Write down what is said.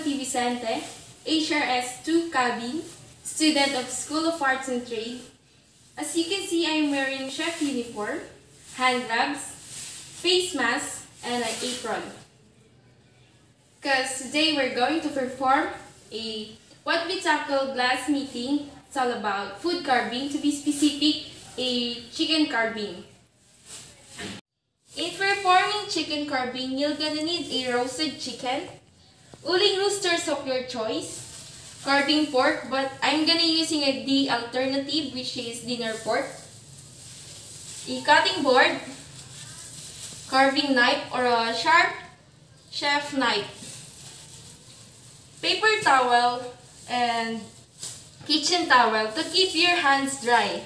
T. Vicente, HRS 2 cabin, student of School of Arts and Trade. As you can see, I'm wearing chef uniform, hand gloves, face mask, and an apron. Because today we're going to perform a what we tackle glass meeting. It's all about food carving, to be specific, a chicken carving. In performing chicken carving, you're gonna need a roasted chicken, uling roosters of your choice, carving pork, but I'm gonna using a D alternative, which is dinner pork, a cutting board, carving knife or a sharp chef knife, paper towel, and kitchen towel to keep your hands dry.